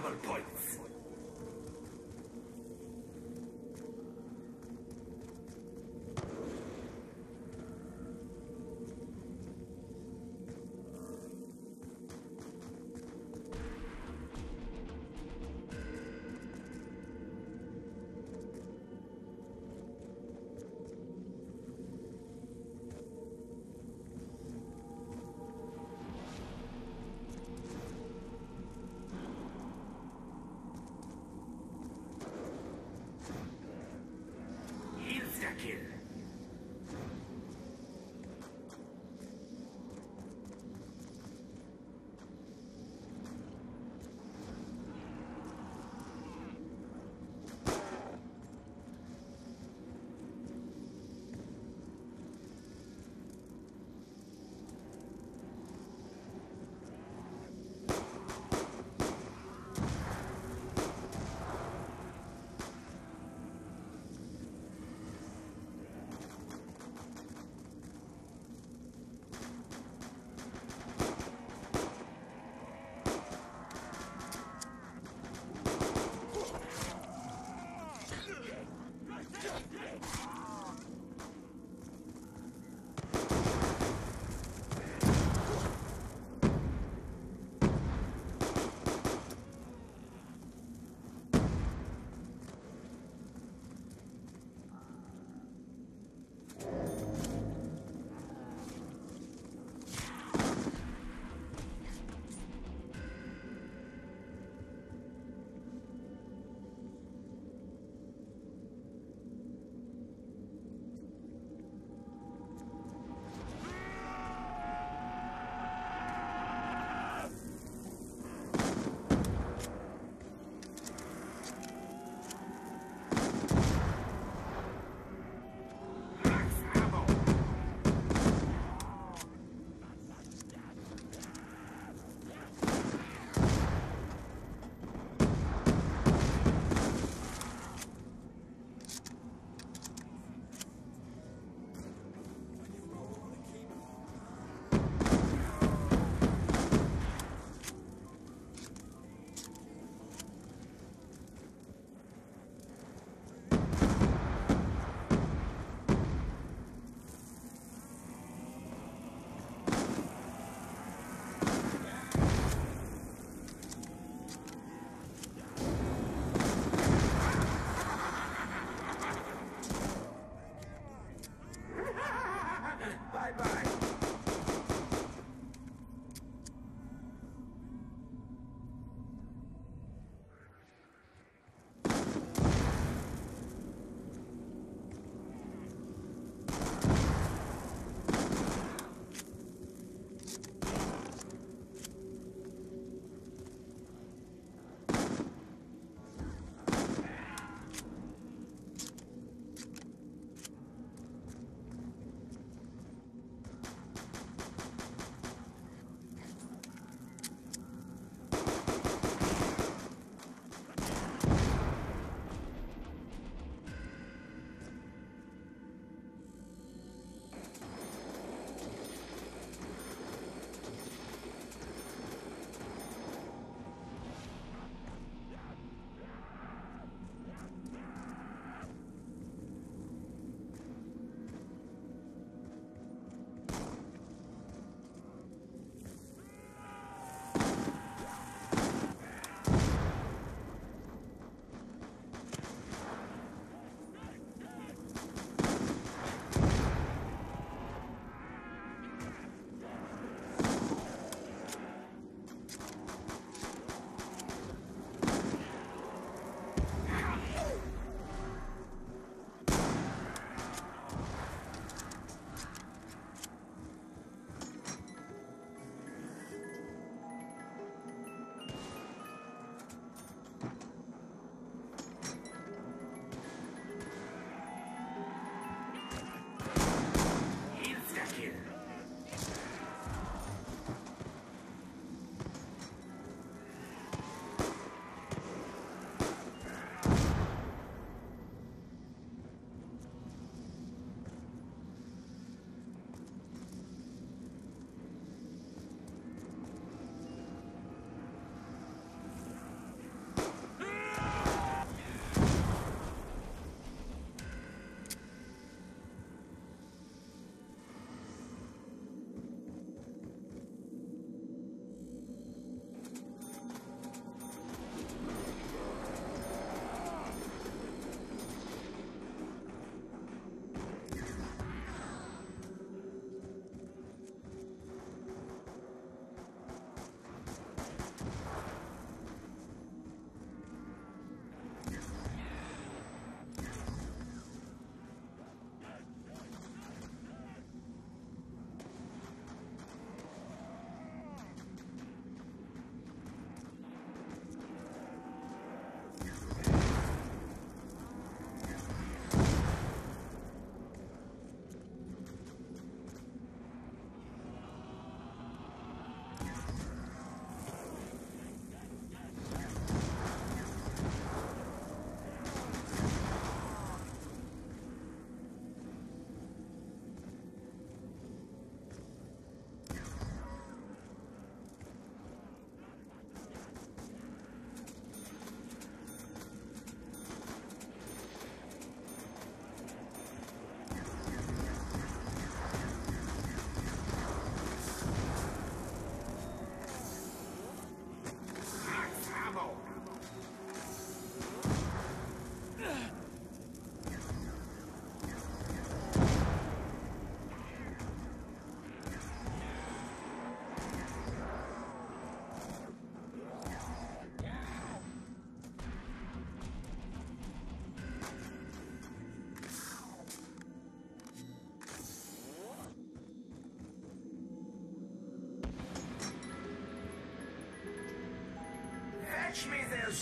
scramble points. Fetch me their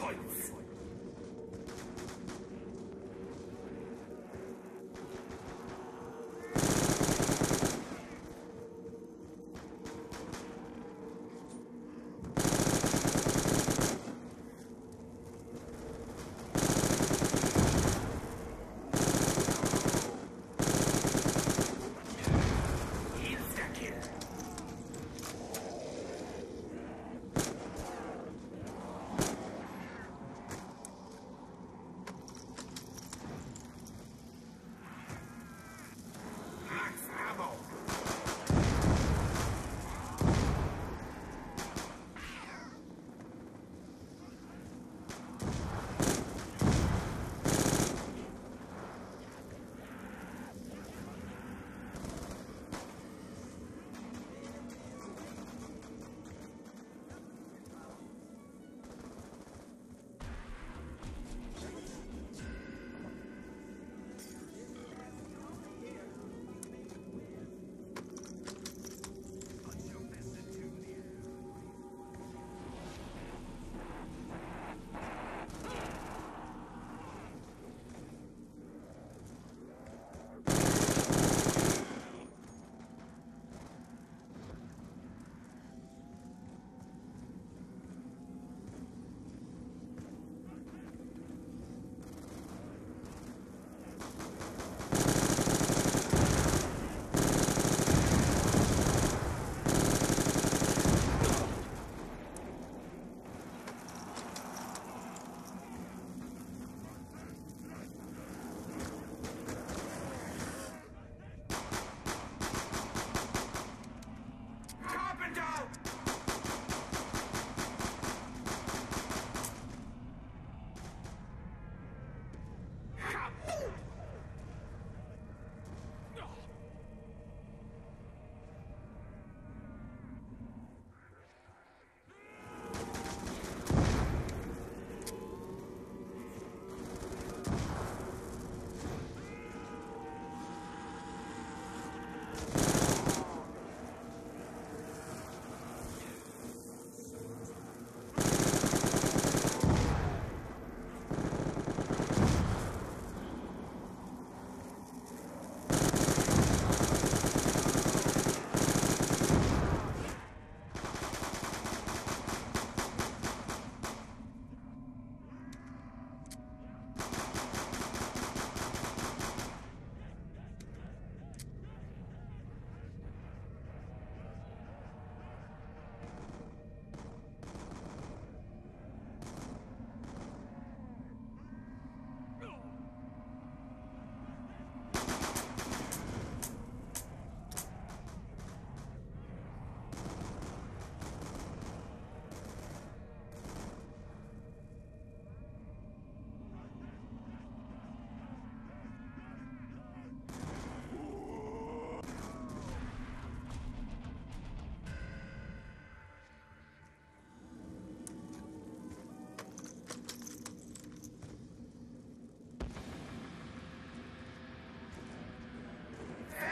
points.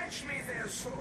catch me there, so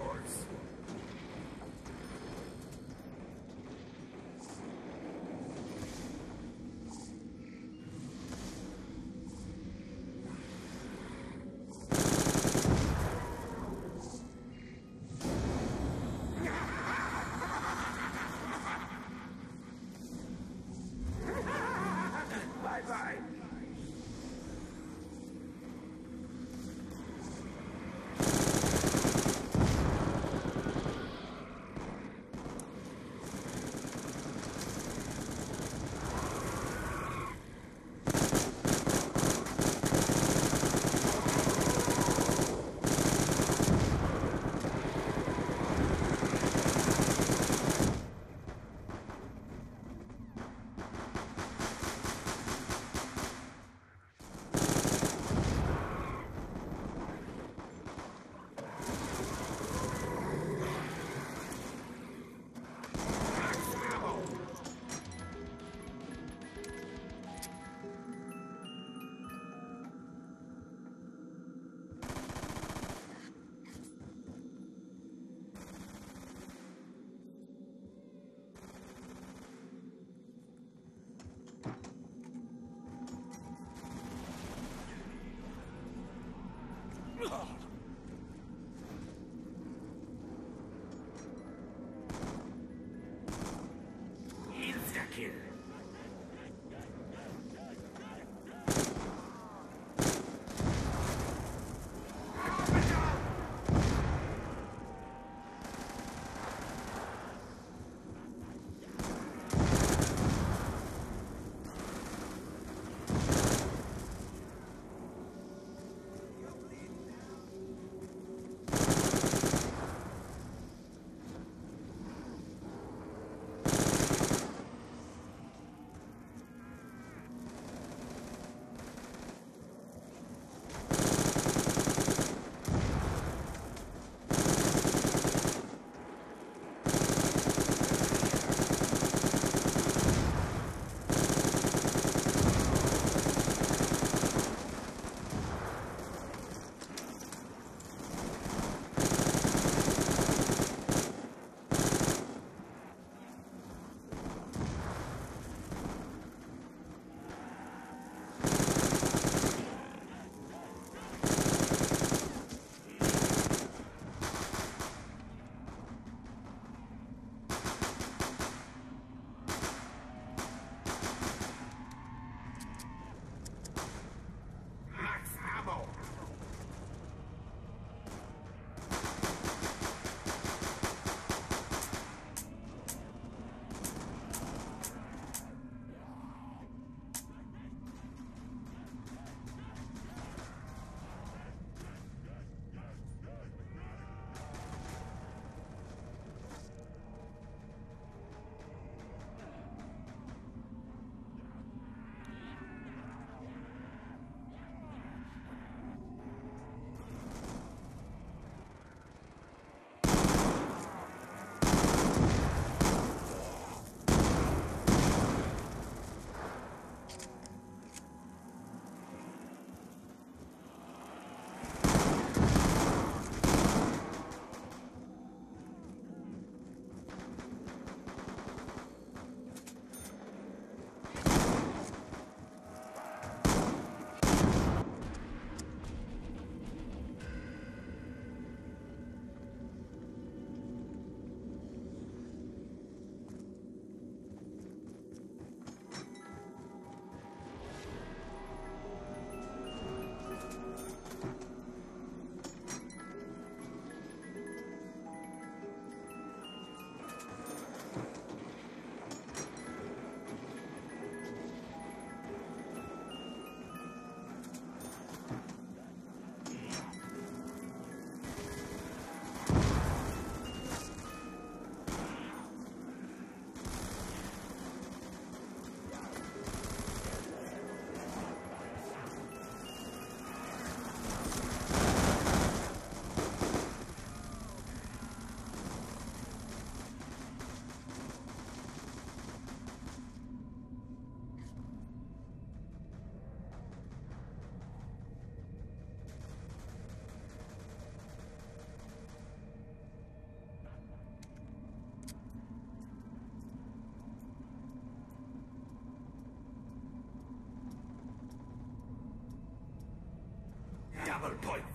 Hammer, boy!